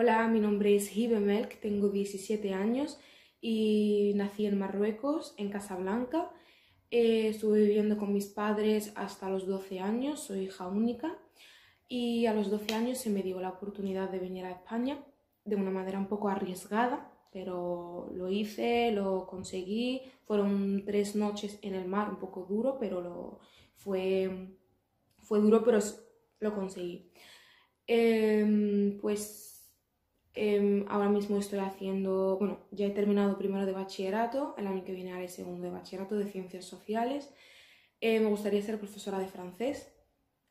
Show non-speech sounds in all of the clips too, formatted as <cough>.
Hola, mi nombre es Hibe Melk, tengo 17 años y nací en Marruecos, en Casablanca. Eh, estuve viviendo con mis padres hasta los 12 años, soy hija única y a los 12 años se me dio la oportunidad de venir a España de una manera un poco arriesgada, pero lo hice, lo conseguí. Fueron tres noches en el mar, un poco duro, pero lo, fue, fue duro, pero lo conseguí. Em, pues Em, ahora mismo estoy haciendo, bueno, ya he terminado primero de bachillerato, el año que viene haré segundo de bachillerato de ciencias sociales. Eh, me gustaría ser profesora de francés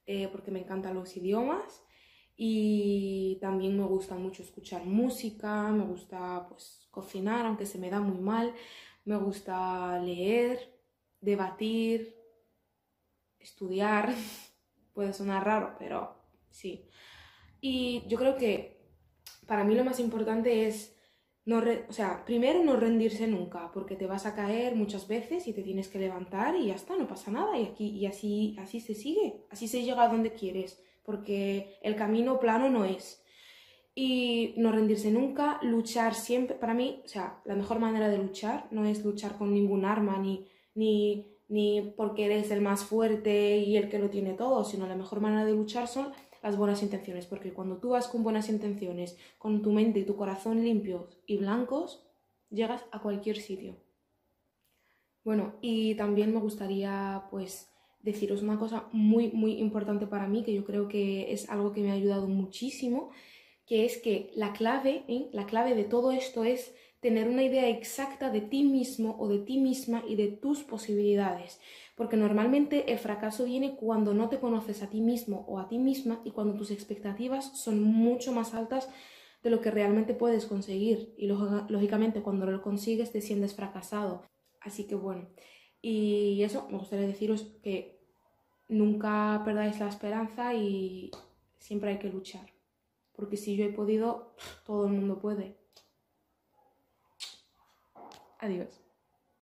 eh, porque me encantan los idiomas y también me gusta mucho escuchar música, me gusta pues cocinar, aunque se me da muy mal, me gusta leer, debatir, estudiar, <laughs> puede sonar raro, pero sí. Y yo creo que para mí lo más importante es, no o sea, primero no rendirse nunca, porque te vas a caer muchas veces y te tienes que levantar y ya está, no pasa nada y, aquí, y así, así se sigue, así se llega a donde quieres, porque el camino plano no es. Y no rendirse nunca, luchar siempre, para mí, o sea, la mejor manera de luchar no es luchar con ningún arma, ni, ni, ni porque eres el más fuerte y el que lo tiene todo, sino la mejor manera de luchar son las buenas intenciones, porque cuando tú vas con buenas intenciones, con tu mente y tu corazón limpios y blancos, llegas a cualquier sitio. Bueno, y también me gustaría pues deciros una cosa muy muy importante para mí, que yo creo que es algo que me ha ayudado muchísimo, que es que la clave, ¿eh? la clave de todo esto es tener una idea exacta de ti mismo o de ti misma y de tus posibilidades porque normalmente el fracaso viene cuando no te conoces a ti mismo o a ti misma y cuando tus expectativas son mucho más altas de lo que realmente puedes conseguir y lógicamente cuando lo consigues te sientes fracasado. Así que bueno, y eso me gustaría deciros que nunca perdáis la esperanza y siempre hay que luchar, porque si yo he podido, todo el mundo puede. Adiós.